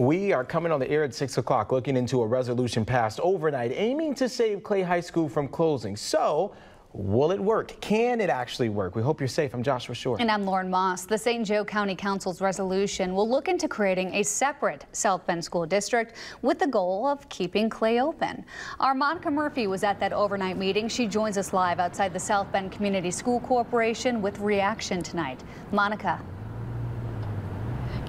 We are coming on the air at 6 o'clock looking into a resolution passed overnight aiming to save Clay High School from closing. So, Will it work? Can it actually work? We hope you're safe. I'm Joshua Short. And I'm Lauren Moss. The St. Joe County Council's resolution will look into creating a separate South Bend School District with the goal of keeping Clay open. Our Monica Murphy was at that overnight meeting. She joins us live outside the South Bend Community School Corporation with reaction tonight. Monica.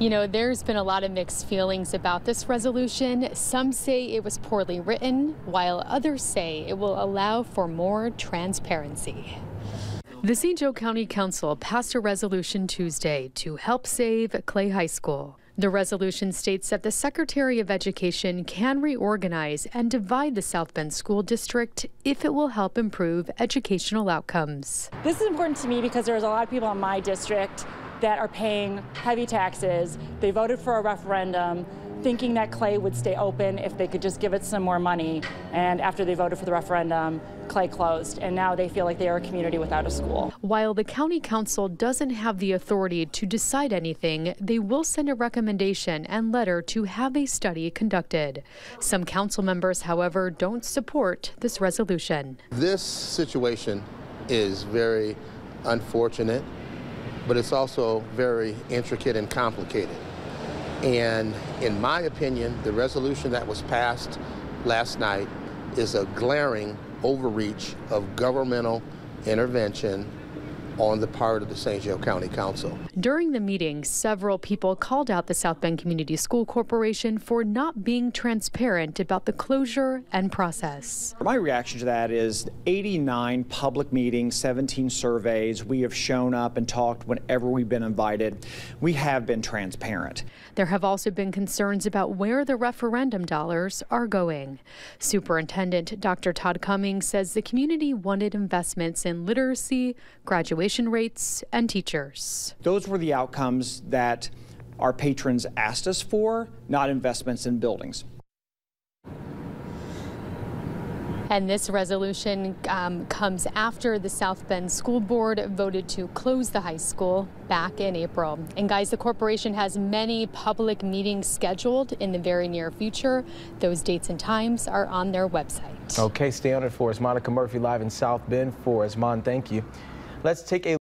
You know, there's been a lot of mixed feelings about this resolution. Some say it was poorly written, while others say it will allow for more transparency. The St. Joe County Council passed a resolution Tuesday to help save Clay High School. The resolution states that the Secretary of Education can reorganize and divide the South Bend School District if it will help improve educational outcomes. This is important to me because there's a lot of people in my district that are paying heavy taxes. They voted for a referendum thinking that Clay would stay open if they could just give it some more money. And after they voted for the referendum, Clay closed. And now they feel like they are a community without a school. While the county council doesn't have the authority to decide anything, they will send a recommendation and letter to have a study conducted. Some council members, however, don't support this resolution. This situation is very unfortunate but it's also very intricate and complicated. And in my opinion, the resolution that was passed last night is a glaring overreach of governmental intervention on the part of the St. Joe County Council. During the meeting, several people called out the South Bend Community School Corporation for not being transparent about the closure and process. My reaction to that is 89 public meetings, 17 surveys. We have shown up and talked whenever we've been invited. We have been transparent. There have also been concerns about where the referendum dollars are going. Superintendent Dr. Todd Cummings says the community wanted investments in literacy, graduation graduation rates, and teachers. Those were the outcomes that our patrons asked us for, not investments in buildings. And this resolution um, comes after the South Bend School Board voted to close the high school back in April. And guys, the corporation has many public meetings scheduled in the very near future. Those dates and times are on their website. Okay, stay on it for us. Monica Murphy live in South Bend for us. Mon, thank you. Let's take a